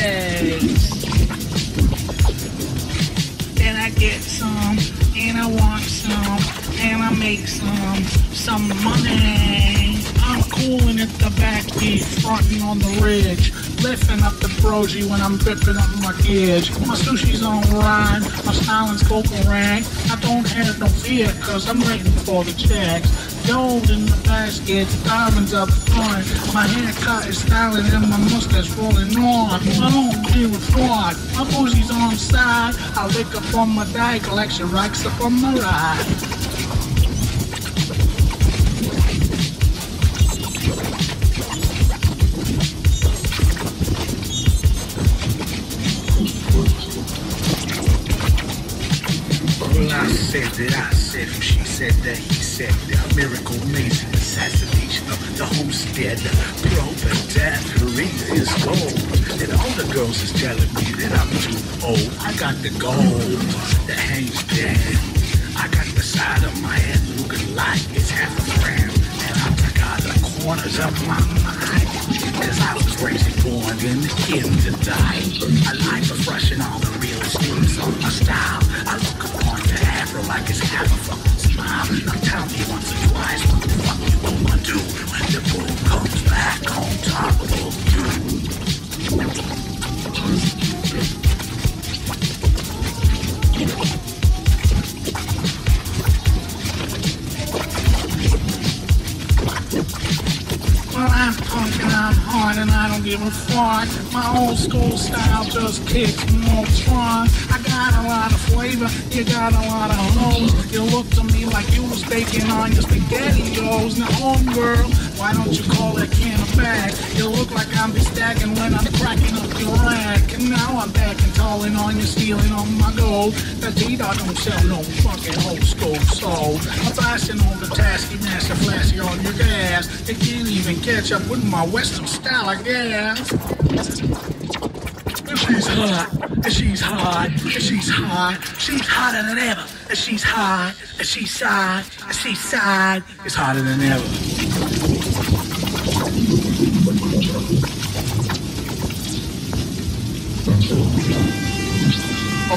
plays. Then I get some, and I want some, and I make some, some money. I'm cooling at the back backbeat, fronting on the ridge, lifting up the brogy when I'm ripping up my gauge. My sushi's on rhyme, my styling's cocoa rag. I don't have no fear, cause I'm waiting for the checks. Gold in the basket, diamonds up front. My haircut is styling and my mustache rolling on. I don't give a fuck. My boogie's on side. I lick up on my die collection, racks up on my ride. Said that I said she said that he said that miracle amazing assassination of the homestead propedatory is gold and all the girls is telling me that I'm too old. I got the gold that hangs down I got the side of my head looking like it's half a gram and I got the corners of my mind Cause I was raised born in the kid to die. I like to freshen all the realest things on my style I look upon the afro like it's half a fucking smile My old school style just kicks more fun. I got a lot of flavor, you got a lot of hoes. You look to me like you was baking on your spaghettios. Now, home girl, why don't you call that can of back? You look like I'm be stacking when I'm cracking up your rack. And now I'm back and calling on you, stealing on my gold. That T-Dot don't sell no fucking old school soul. I'm flashing on the tasky master, flashy on your gas. They can't even catch up with my western style, I guess. She's hot, and she's hot, and she's hot, she's hotter than ever, and she's hot, and she's side, and she's side, it's hotter than ever.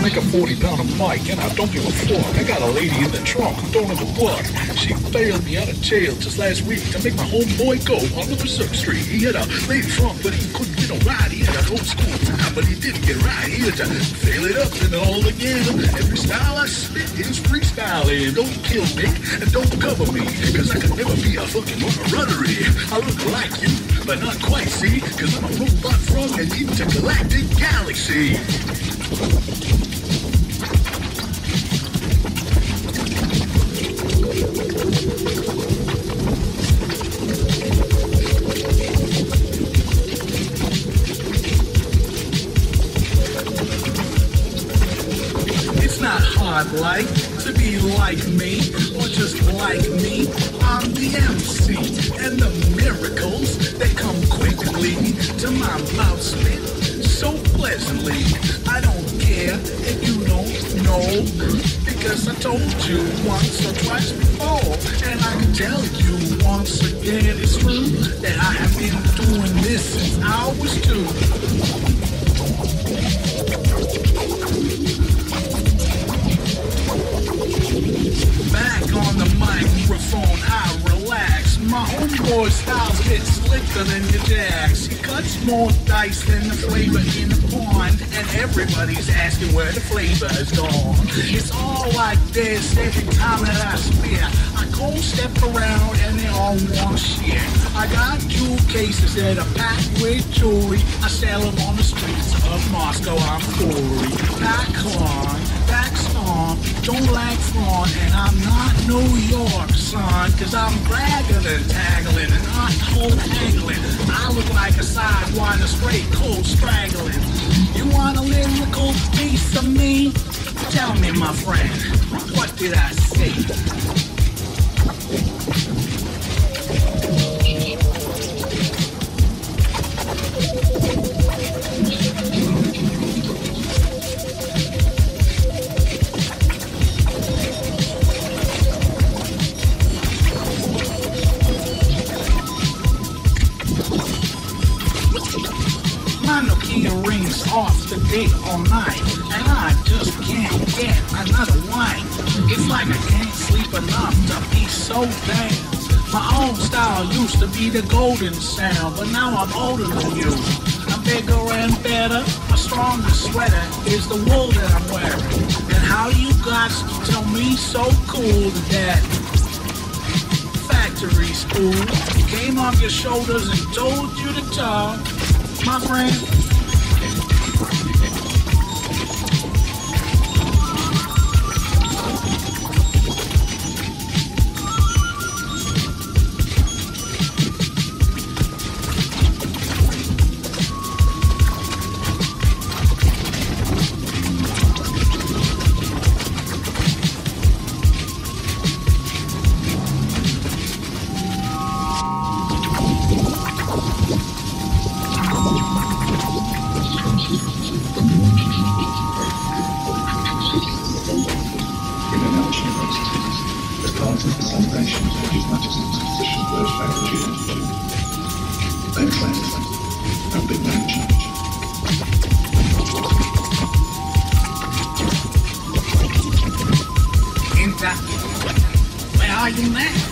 I'll make a 40 pounder mic and I don't give a fuck. I got a lady in the trunk who don't have a. She bailed me out of jail just last week to make my homeboy go on the Berserk Street. He had a lady trunk, but he couldn't get a ride. He had an old school time, but he didn't get a ride. He had to fill it up and all again. Every style I spit is freestyling. Don't kill me and don't cover me, cause I could never be a fucking ruddery. I look like you, but not quite, see? Cause I'm a robot from an intergalactic galaxy. Like me or just like me. I'm the MC and the miracles they come quickly to my mouth spit so pleasantly. I don't care if you don't know because I told you once or twice before and I can tell you once again it's true that I have been doing this since I was two. Back on the microphone, I relax. My homeboy style's bit slicker than your jacks. He cuts more dice than the flavor in the pond, and everybody's asking where the flavor is gone. It's all like this every time that I spit. Cold step around and they all want shit. I got two cases that are packed with jewelry. I sell them on the streets of Moscow. I'm Corey. Back on, back on, don't like fraud. And I'm not New York, son, cause I'm bragging and taggling and not whole angling. I look like a sidewinder, straight cold straggling. You want a lyrical piece of me? Tell me, my friend, what did I say? It's like I can't sleep enough to so damn. My own style used to be the golden sound, but now I'm older than you. I'm bigger and better. My strongest sweater is the wool that I'm wearing. And how you to tell me so cool that factory school came off your shoulders and told you to talk, my friend. those packages. Thanks, Lance. A big night. Where are you, now?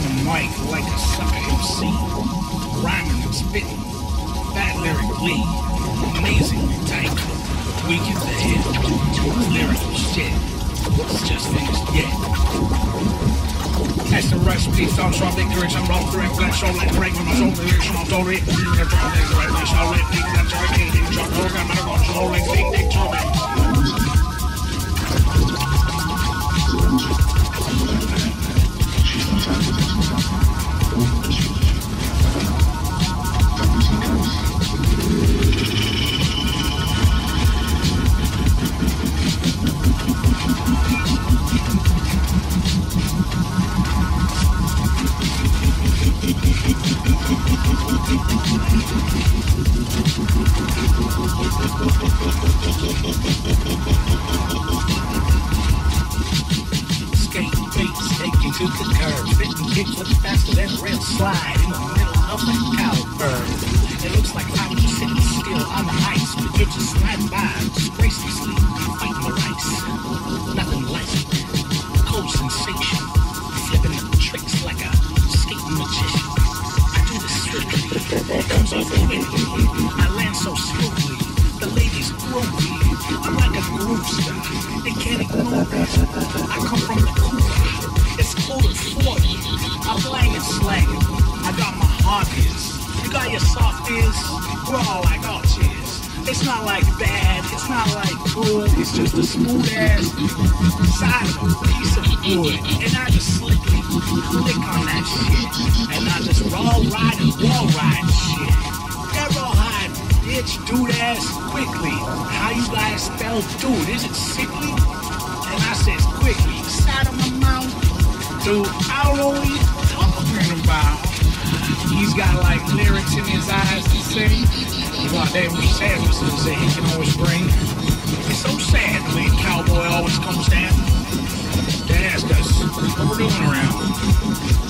On the mic like a sucker MC. Rhyming and spitting. That lyrically. Amazing tight. Weak as the head. Lyrical shit. It's just finished yet. That's the recipe, thoughts from victory, some roll through and flesh, all let break on my shoulder, lyrics on all it, you can draw things right, flesh, all let things that's right, even drop, organ, I'm gonna go, things, they draw I'm like a groove star, they can't ignore me. I come from the cooler, it's colder 40. I'm playing and slanging, I got my hobbies. You got your soft ears, we're all like, oh cheers. It's not like bad, it's not like good, it's just a smooth ass side of a piece of wood. And I just slickly lick on that shit. And I just raw ride and wall ride shit. That dude ass quickly. How you guys spell dude? Is it sickly? And I says quickly, side of my mouth. Dude, I don't know what he's talking about. He's got like lyrics in his eyes to say. You know, David Sanders to say he can always bring. It's so sad the way cowboy always comes down. They ask us what we're doing around.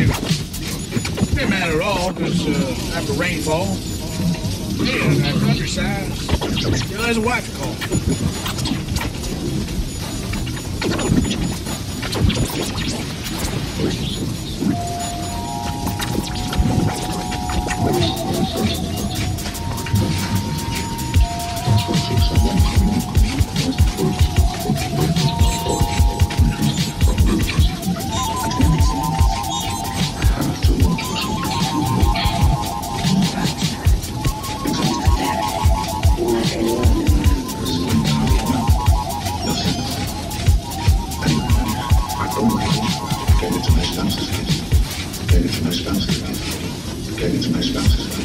it. Didn't matter at all, because uh, after rainfall, yeah, that countryside, you know, there's a wife to call. Thank Get my spouse's mouth. Get into my spouse's mouth.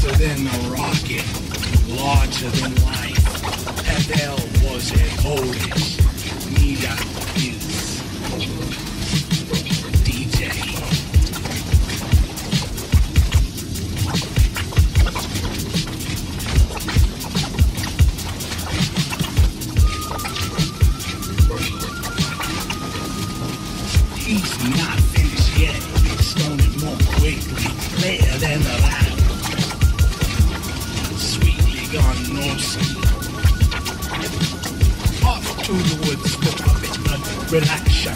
Faster than a rocket, larger than life. Adele was it always. Is DJ. Relaxation.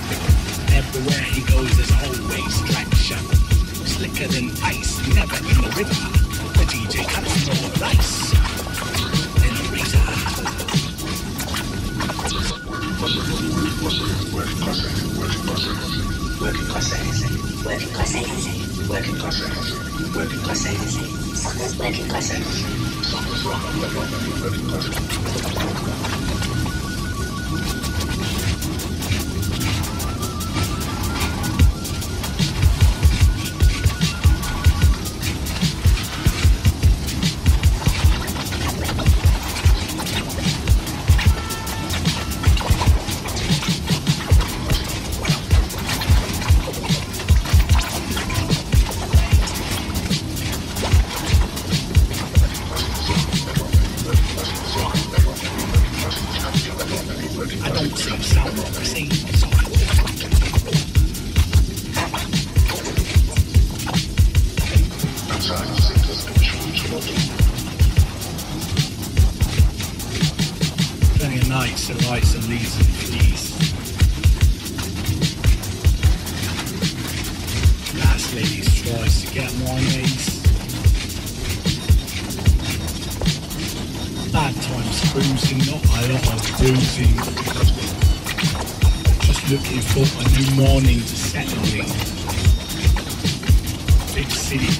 Everywhere he goes, there's always traction. Slicker than ice, never in the river. The DJ cuts no rice. In a razor. Working class A. Working class. Working. Working A. Suckers working class A. Suckers rock. Working class A. Bad times cruising, not a lot of cruising. Just looking for a new morning to settle in. Big city,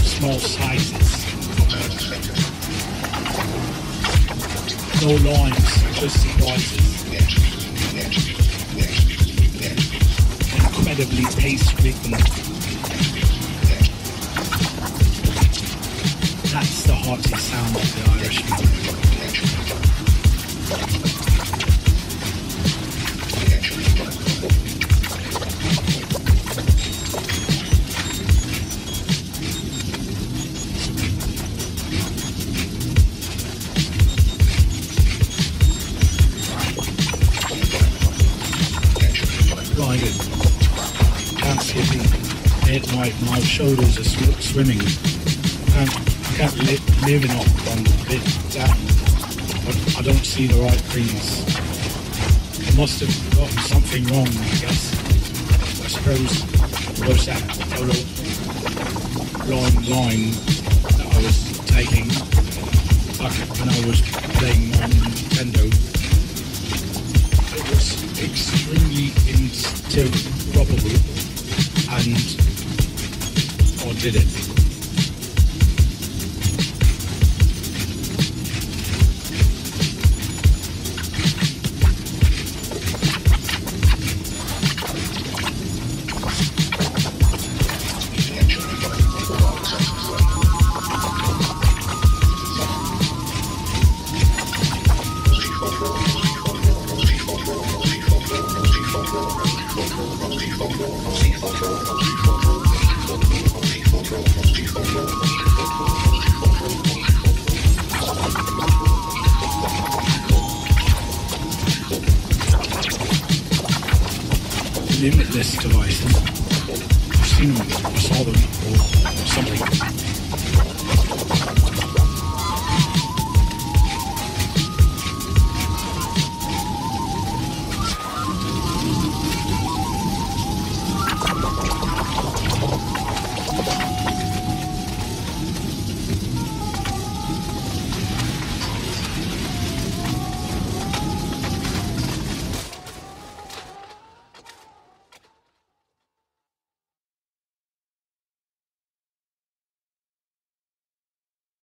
small sizes. No lines, just surprises. Incredibly pace ridden. That's the hearty sound of the Irishman. Riding. Can't see me. Head, my, my shoulders are sw- swimming. I can't li- live up on a bit down. I, I don't see the right things. I must have gotten something wrong, I guess. I suppose was that photo line line that I was taking back when I was playing on Nintendo. It was extremely improbable and I did it. Limitless devices. I've seen them, I saw them, or something.